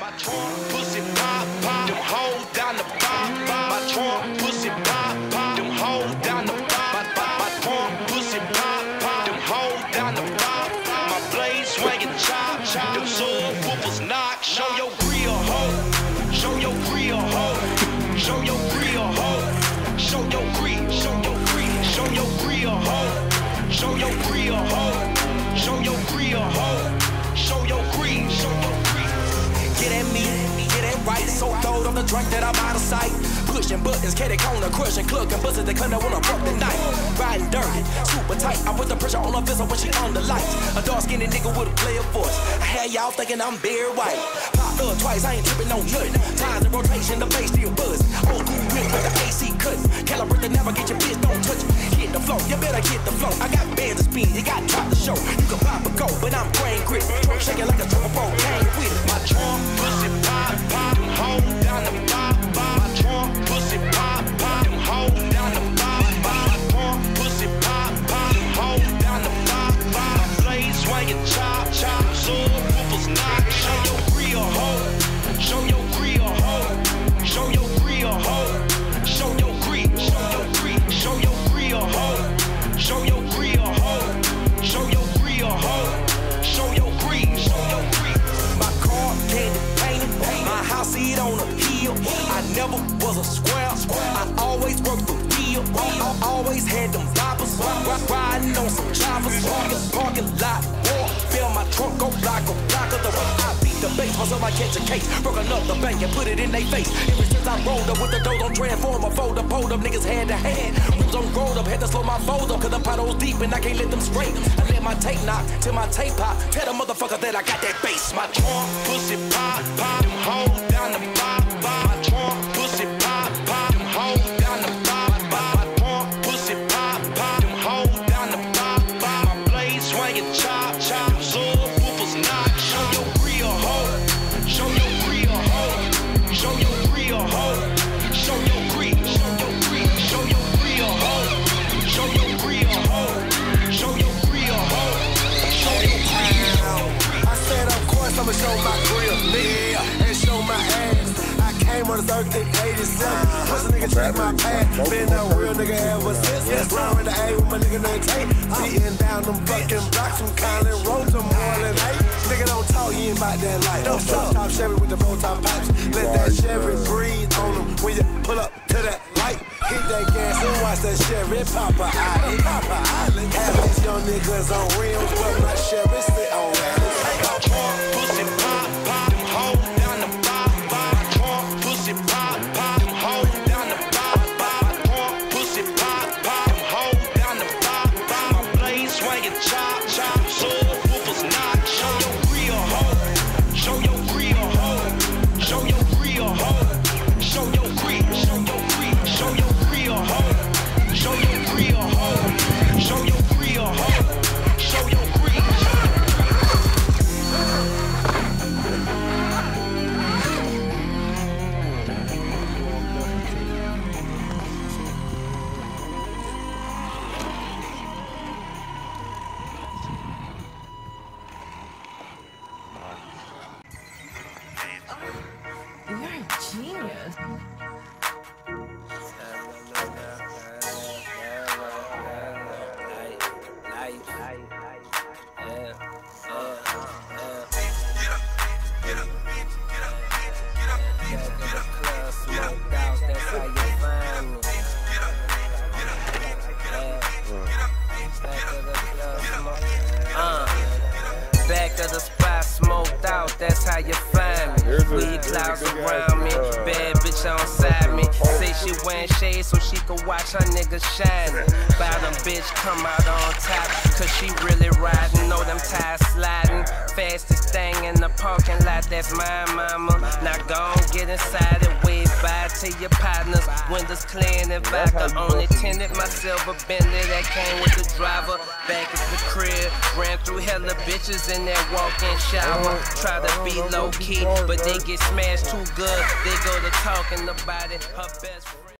My trunk drink that I'm out of sight. Pushing buttons, catty corner, crushing, clucking buzzes. They come down when I broke the night. Riding dirty, super tight. I put the pressure on her visa when she on the lights. A dark skinned nigga with a player voice. I had y'all thinking I'm bare white. Popped up twice, I ain't tripping on nothing. Times in rotation, the bass still buzz. Old school whip with the AC cut. Calibrate the navigate your bitch, don't touch it. Hit the flow, you better hit the flow. I got bands of spin, you got drop the show. You can pop a go, but I'm brain grit. Trunk shaking like a triple gang with it. My trunk chop chop. Subwoofers knock. Show your grill hoe. Show your grill hoe. Show your grill hoe. Show your grill. Show your grill. Show your grill hoe. Show your grill hoe. Show your grill hoe. Show your grill. Show your grill. My car candy painted, my house seat on a hill. I never was a square. I always worked the wheel. I always had them. Riding on some choppers. Parking lot war. Fill my trunk, go block, go block of the I beat the bass, myself I catch a case. Broke up the bank and put it in their face. Ever since I rolled up with the dough, don't on transformer, fold up, hold up, niggas hand to hand. Rims on rolled up, had to slow my fold up, cause the potholes deep and I can't let them straight. I let my tape knock till my tape pop. Tell the motherfucker that I got that bass. My trunk show my grill, nigga, and show my ass. I came on this earth in 87. Plus a nigga track my path. Been a real nigga ever since. Run with the A with my nigga named Tate. Beating down them fucking blocks from Colin Road to more than eight. Nigga don't talk, you ain't about that life. Don't stop, top Chevy with the bow top pipes. Let that Chevy breathe on them when you pull up to that light. Hit that gas and watch that Chevy pop a island. Pop a. Half these young niggas on rims, but my Chevy sit on rallies. Chop chop. Subwoofers genius. Back of the smoked out, that's how you find me. Weed clouds around me, bad bitch on side me. Say she wearing shades so she can watch her niggas shining. Bottom bitch come out on top, cause she really riding. Know them tires sliding. Fastest thing in the parking lot, that's my mama. Now go on, get inside bye to your partners. Windows clean I could only tinted my silver Bentley that came with the driver. Back at the crib, ran through hella bitches in that walk-in shower. Try to be low key, but they get smashed too good. They go to talking about it. Her best friend.